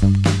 Thank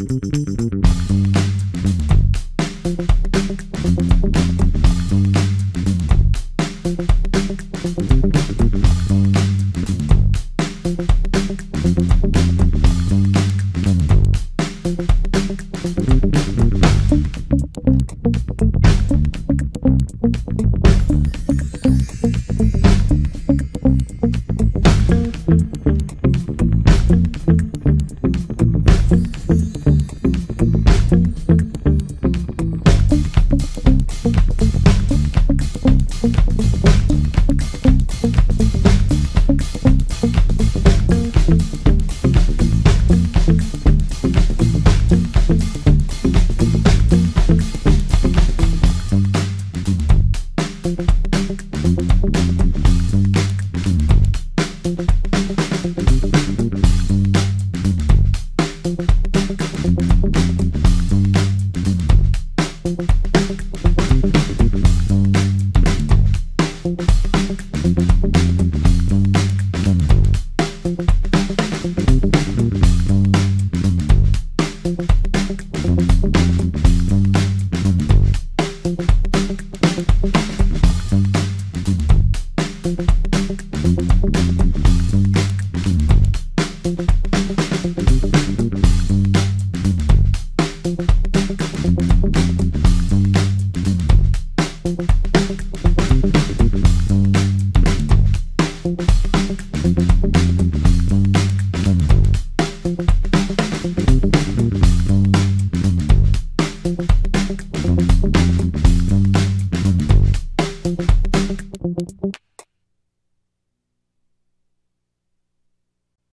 Thank